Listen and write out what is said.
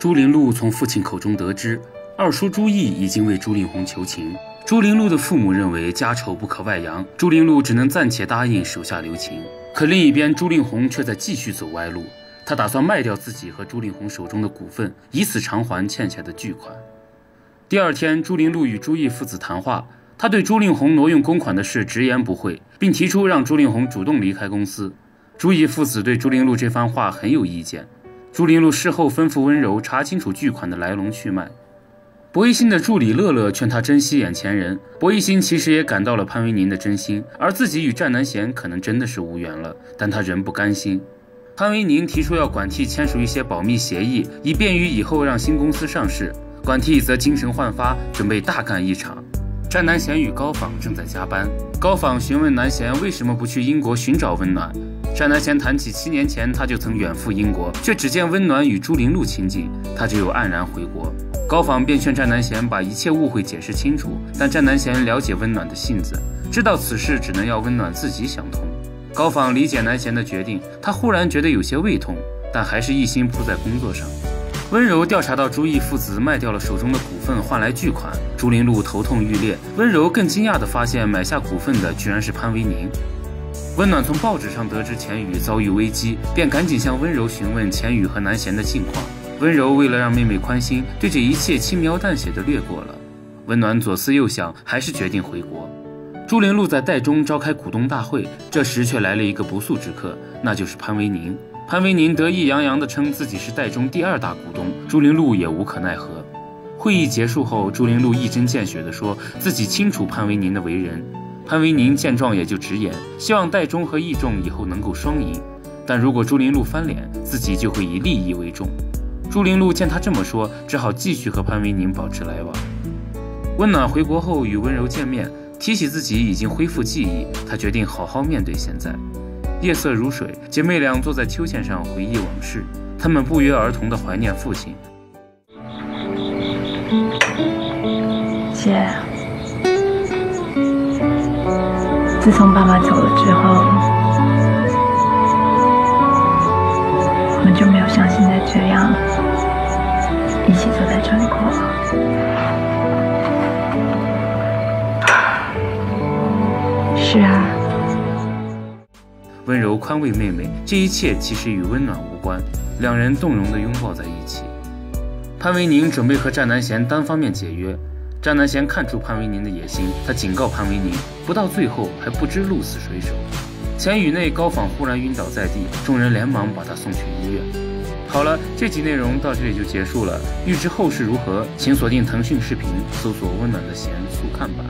朱玲露从父亲口中得知，二叔朱毅已经为朱令红求情。朱玲露的父母认为家丑不可外扬，朱林露只能暂且答应手下留情。可另一边，朱令红却在继续走歪路，他打算卖掉自己和朱令红手中的股份，以此偿还欠下的巨款。第二天，朱林露与朱毅父子谈话，他对朱令红挪用公款的事直言不讳，并提出让朱令红主动离开公司。朱毅父子对朱玲露这番话很有意见。朱玲露事后吩咐温柔查清楚巨款的来龙去脉。博一新的助理乐乐劝他珍惜眼前人。博一新其实也感到了潘维宁的真心，而自己与战南贤可能真的是无缘了，但他仍不甘心。潘维宁提出要管替签署一些保密协议，以便于以后让新公司上市。管替则精神焕发，准备大干一场。战南贤与高仿正在加班，高仿询问南贤为什么不去英国寻找温暖。战南贤谈起七年前他就曾远赴英国，却只见温暖与朱玲露亲近，他只有黯然回国。高仿便劝战南贤把一切误会解释清楚，但战南贤了解温暖的性子，知道此事只能要温暖自己想通。高仿理解南贤的决定，他忽然觉得有些胃痛，但还是一心扑在工作上。温柔调查到朱毅父子卖掉了手中的股份换来巨款，朱玲露头痛欲裂。温柔更惊讶地发现，买下股份的居然是潘维宁。温暖从报纸上得知钱宇遭遇危机，便赶紧向温柔询问钱宇和南贤的近况。温柔为了让妹妹宽心，对这一切轻描淡写的略过了。温暖左思右想，还是决定回国。朱玲露在代中召开股东大会，这时却来了一个不速之客，那就是潘维宁。潘维宁得意洋洋地称自己是代中第二大股东，朱玲露也无可奈何。会议结束后，朱玲露一针见血地说自己清楚潘维宁的为人。潘维宁见状也就直言，希望戴中和易仲以后能够双赢，但如果朱玲露翻脸，自己就会以利益为重。朱玲露见他这么说，只好继续和潘维宁保持来往。温暖回国后与温柔见面，提起自己已经恢复记忆，他决定好好面对现在。夜色如水，姐妹俩坐在秋千上回忆往事。她们不约而同地怀念父亲。姐，自从爸爸走了之后，我们就没有像现在这样一起坐在这里过。是啊。温柔宽慰妹妹，这一切其实与温暖无关。两人动容地拥抱在一起。潘维宁准备和战南贤单方面解约。张南贤看出潘维宁的野心，他警告潘维宁，不到最后还不知鹿死谁手。钱宇内高仿忽然晕倒在地，众人连忙把他送去医院。好了，这集内容到这里就结束了。欲知后事如何，请锁定腾讯视频，搜索“温暖的弦”速看吧。